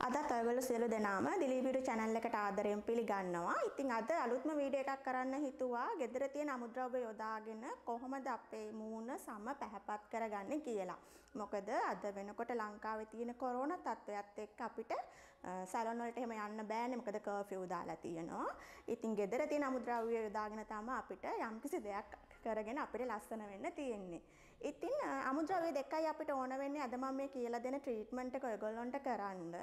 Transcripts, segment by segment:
අදත් ඔයගොල්ලෝ සියලු දෙනාම දිලීපිරු channel එකට ආදරයෙන් පිළිගන්නවා. ඉතින් අද අලුත්ම වීඩියෝ එකක් කරන්න හිතුවා. ගෙදර තියෙන අමුද්‍රව්‍ය යොදාගෙන කොහොමද අපේ මූණ සම පැහැපත් කරගන්නේ කියලා. මොකද අද වෙනකොට ලංකාවේ තියෙන කොරෝනා තත්ත්වයත් එක්ක අපිට සැලොන් වලට එහෙම යන්න බෑනේ. මොකද කර්ෆියු දාලා තියෙනවා. ඉතින් ගෙදර තියෙන අමුද්‍රව්‍ය යොදාගෙන තමයි අපිට යම්කිසි දෙයක් කරගෙන අපිට ලස්සන වෙන්න තියෙන්නේ. ඉතින් අමුද්‍රව්‍ය දෙකයි අපිට ඕන වෙන්නේ අද මම මේ කියලා දෙන ට්‍රීට්මන්ට් එක ඔයගොල්ලන්ට කරන්න.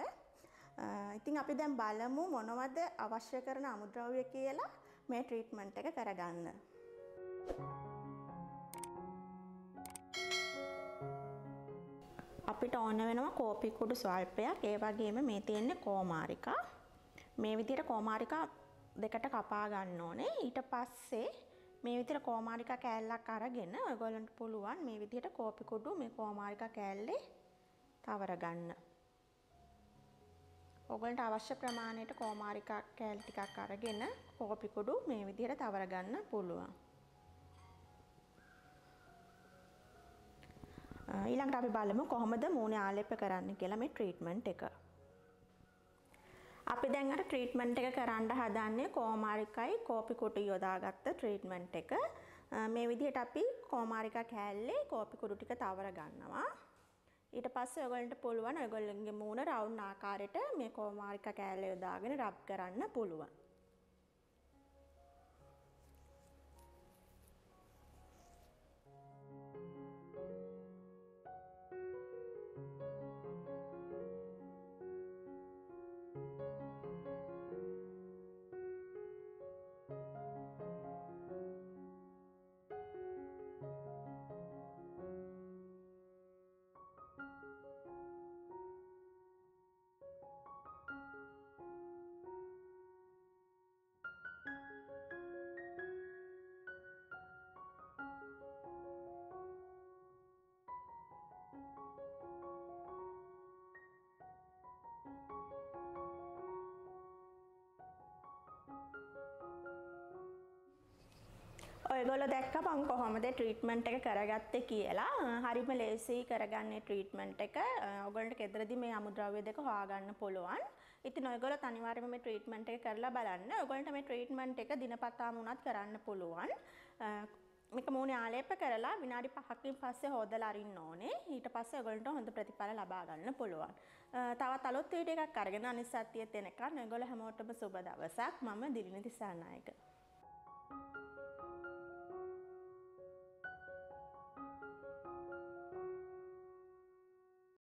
ඉතින් අපි දැන් බලමු මොනවද අවශ්‍ය කරන අමුද්‍රව්‍ය කියලා මේ ට්‍රීට්මන්ට් එක කරගන්න. අපිට ඕන වෙනවා කෝපි කුඩු ස්වල්පයක් ඒ වගේම මේ තියෙන්නේ කෝමාරිකා. මේ විදිහට කෝමාරිකා දෙකට කපා ගන්න ඕනේ. ඊට පස්සේ මේ විදිහට කෝමාරිකා කෑල්ලක් අරගෙන ඔයගොල්ලන්ට පුළුවන් මේ විදිහට කෝපි කුඩු මේ කෝමාරිකා කෑල්ලේ තවර ගන්න. ඔයගොල්ලන්ට අවශ්‍ය ප්‍රමාණයට කෝමාරිකා කෑලි ටිකක් අරගෙන කෝපි කුඩු මේ විදිහට තවර ගන්න පුළුවන්. ඊළඟට අපි බලමු කොහොමද මූණ ආලේප කරන්න කියලා මේ ට්‍රීට්මන්ට් එක. අපි දැන් අර ට්‍රීට්මන්ට් එක කරන්න හදන්නේ කෝමාරිකයි කෝපි කුඩු යොදාගත්ත ට්‍රීට්මන්ට් එක. මේ විදිහට අපි කෝමාරිකා කෑල්ලේ කෝපි කුඩු ටික තවර ගන්නවා. ඊට පස්සේ ඔයගොල්ලන්ට පුළුවන් ඔයගොල්ලන්ගේ මූණ රවුන්ඩ් ආකාරයට මේ කෝමාරිකා කෑල්ල යොදාගෙන රබ් කරන්න පුළුවන්. ඔයගොල්ලෝ දැක්ක මම කොහොමද ට්‍රීට්මන්ට් එක කරගත්තේ කියලා. හරිම ලේසි කරගන්නේ ට්‍රීට්මන්ට් එක. ඔයගොල්ලන්ට ගෙදරදී මේ අමුද්‍රව්‍ය දෙක හොයාගන්න පුළුවන්. ඉතින් ඔයගොල්ලෝ අනිවාර්යයෙන්ම මේ ට්‍රීට්මන්ට් එක කරලා බලන්න. ඔයගොල්ලන්ට මේ ට්‍රීට්මන්ට් එක දිනපතාම උනත් කරන්න පුළුවන්. මේක මූණේ ආලේප කරලා විනාඩි 5කින් පස්සේ හොදලා අරින්න ඕනේ. ඊට පස්සේ ඔයගොල්ලන්ට හොඳ ප්‍රතිඵල ලබා ගන්න පුළුවන්. තවත් අලුත් වීඩියෝ එකක් අරගෙන අනිත් සතියේ එනකන් ඔයගොල්ලෝ හැමෝටම සුබ දවසක්. මම දිලින දිසානායක.